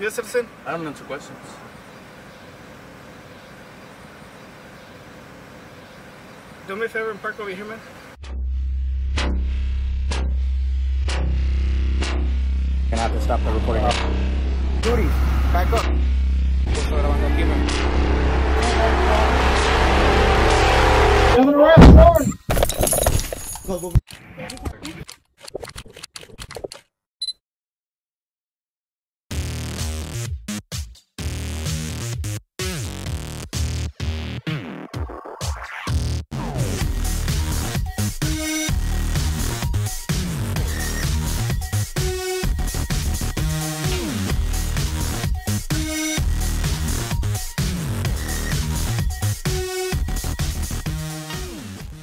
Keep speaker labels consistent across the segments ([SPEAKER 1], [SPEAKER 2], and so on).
[SPEAKER 1] U.S. citizen?
[SPEAKER 2] I don't answer questions.
[SPEAKER 1] Do me a favor and park over here, man.
[SPEAKER 3] Gonna have to stop the recording. Duty, back up. Estoy grabando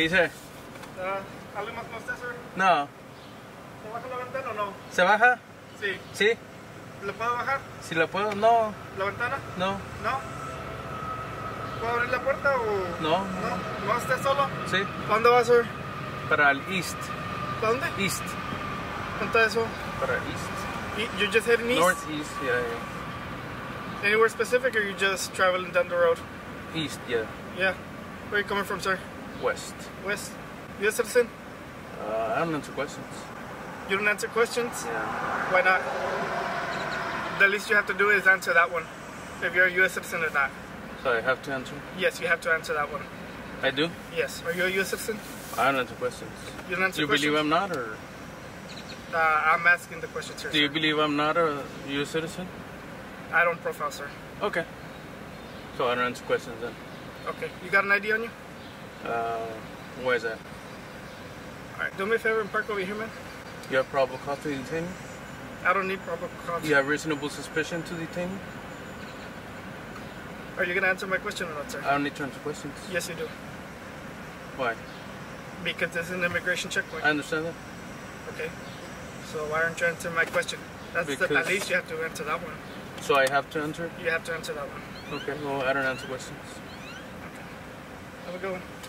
[SPEAKER 2] ¿Qué dice?
[SPEAKER 1] Ah, ¿Algo más usted, sir?
[SPEAKER 2] No.
[SPEAKER 1] ¿Se baja la ventana o no?
[SPEAKER 2] ¿Se baja?
[SPEAKER 1] Sí.
[SPEAKER 2] Sí.
[SPEAKER 1] ¿Le puedo bajar
[SPEAKER 2] Si la puedo. No.
[SPEAKER 1] la ventana?
[SPEAKER 2] No.
[SPEAKER 1] ¿No? ¿Puedo abrir la puerta o...?
[SPEAKER 2] No.
[SPEAKER 1] ¿No? ¿No solo?
[SPEAKER 2] Sí.
[SPEAKER 1] ¿Para dónde va, sir?
[SPEAKER 2] Para el east.
[SPEAKER 1] ¿Para dónde?
[SPEAKER 2] East.
[SPEAKER 1] ¿Cuánto eso?
[SPEAKER 2] Para east.
[SPEAKER 1] You- You just heading east?
[SPEAKER 2] Northeast. Yeah, yeah.
[SPEAKER 1] Anywhere specific or you just traveling down the road?
[SPEAKER 2] East. Yeah.
[SPEAKER 1] Yeah. Where are you coming from, sir?
[SPEAKER 2] West.
[SPEAKER 1] West? U.S. citizen?
[SPEAKER 2] Uh, I don't answer questions.
[SPEAKER 1] You don't answer questions?
[SPEAKER 2] Yeah.
[SPEAKER 1] Why not? The least you have to do is answer that one. If you're a U.S. citizen or not.
[SPEAKER 2] So I have to answer.
[SPEAKER 1] Yes, you have to answer that one.
[SPEAKER 2] I do.
[SPEAKER 1] Yes. Are you a U.S. citizen?
[SPEAKER 2] I don't answer questions.
[SPEAKER 1] You don't answer
[SPEAKER 2] Do you
[SPEAKER 1] questions?
[SPEAKER 2] believe I'm not, or
[SPEAKER 1] Uh, I'm asking the question, sir.
[SPEAKER 2] do you believe I'm not a U.S. citizen?
[SPEAKER 1] I don't profile, sir.
[SPEAKER 2] Okay. So I don't answer questions then.
[SPEAKER 1] Okay. You got an ID on you?
[SPEAKER 2] Uh, where is that?
[SPEAKER 1] All right. Do me a favor and park over here, man.
[SPEAKER 2] You have probable cause to detain me?
[SPEAKER 1] I don't need probable cause.
[SPEAKER 2] You have reasonable suspicion to detain me?
[SPEAKER 1] Are you gonna answer my question or not, sir?
[SPEAKER 2] I don't need to answer questions.
[SPEAKER 1] yes, you do.
[SPEAKER 2] Why?
[SPEAKER 1] Because this is an immigration checkpoint.
[SPEAKER 2] I understand that.
[SPEAKER 1] Okay. So why aren't you answering my question? That's the, at least you have to answer that one.
[SPEAKER 2] So I have to answer?
[SPEAKER 1] You have to answer that one.
[SPEAKER 2] Okay, well, I don't answer questions.
[SPEAKER 1] Have a good one.